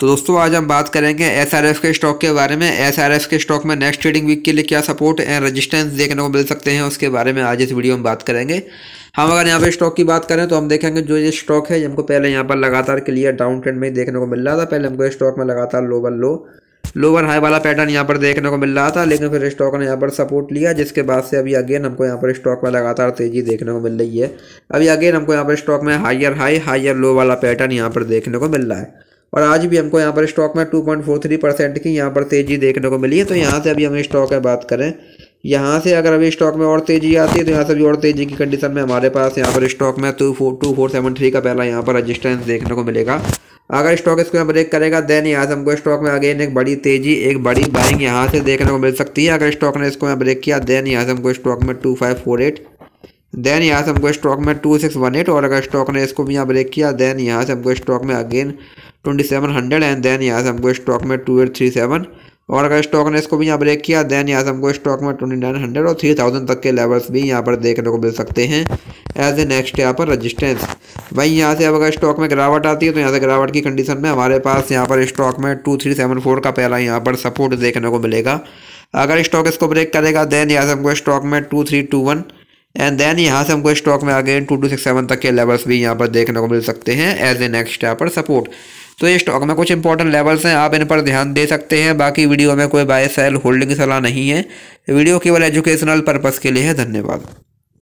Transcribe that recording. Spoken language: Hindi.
तो दोस्तों, आज हम बात करेंगे SRF के स्टॉक के बारे में। SRF के स्टॉक में नेक्स्ट ट्रेडिंग वीक के लिए क्या सपोर्ट एंड रजिस्टेंस देखने को मिल सकते हैं, उसके बारे में आज इस वीडियो में बात करेंगे। हम अगर यहाँ पे स्टॉक की बात करें तो हम देखेंगे जो ये स्टॉक है, हमको पहले यहाँ पर लगातार क्लियर डाउन ट्रेंड में देखने को मिल रहा था। पहले हमको स्टॉक में लगातार लोवर लो लोअर हाई वाला पैटर्न यहाँ पर देखने को मिल रहा था, लेकिन फिर स्टॉक ने यहाँ पर सपोर्ट लिया, जिसके बाद से अभी अगेन हमको यहाँ पर स्टॉक में लगातार तेज़ी देखने को मिल रही है। अभी अगेन हमको यहाँ पर स्टॉक में हाइयर हाई हाइयर लो वाला पैटर्न यहाँ पर देखने को मिल रहा है। और आज भी हमको यहाँ पर स्टॉक में 2.43 परसेंट की यहाँ पर तेज़ी देखने को मिली है। तो यहाँ से अभी हम स्टॉक में बात करें। यहाँ से अगर अभी स्टॉक में और तेज़ी आती है तो यहाँ से भी और तेज़ी की कंडीशन में हमारे पास यहाँ पर स्टॉक में two four two four seven three का पहला यहाँ पर रजिस्टेंस देखने को मिलेगा। अगर स्टॉक इसको यहाँ ब्रेक करेगा देन यहाँ से हमको स्टॉक में अगेन एक बड़ी तेज़ी, एक बड़ी बाइंग यहाँ से देखने को मिल सकती है। अगर स्टॉक ने इसको यहाँ ब्रेक किया देन यहाँ से हमको स्टॉक में two five four eight then यहाँ से हमको स्टॉक में टू सिक्स वन एट और अगर स्टॉक ने इसको भी यहाँ ब्रेक किया देन यहाँ से हमको स्टॉक में again twenty seven hundred and then यहाँ से हमको स्टॉक में टू एट थ्री सेवन और अगर स्टॉक ने इसको भी यहाँ ब्रेक किया देन यहाँ से हमको स्टॉक में ट्वेंटी नाइन हंड्रेड और थ्री थाउज़ेंड तक के लेवल्स भी यहाँ पर देखने को मिल सकते हैं एज ए नेक्स्ट यहाँ पर रजिस्टेंस वहीं यहाँ से अब अगर स्टॉक में गिरावट आती है तो यहाँ से गिरावट की कंडीशन में हमारे पास यहाँ पर स्टॉक में टू थ्री सेवन फोर का पहला यहाँ पर सपोर्ट देखने को मिलेगा। अगर स्टॉक इसको ब्रेक करेगा देन यहाँ से हमको स्टॉक में two three two one and then यहाँ से हमको स्टॉक में आगे टू टू सिक्स सेवन तक के लेवल्स भी यहाँ पर देखने को मिल सकते हैं एज ए नेक्स्ट यहाँ पर सपोर्ट तो ये स्टॉक में कुछ इंपॉर्टेंट लेवल्स हैं, आप इन पर ध्यान दे सकते हैं। बाकी वीडियो में कोई बाय सेल होल्डिंग सलाह नहीं है। वीडियो केवल एजुकेशनल पर्पज़ के लिए है। धन्यवाद।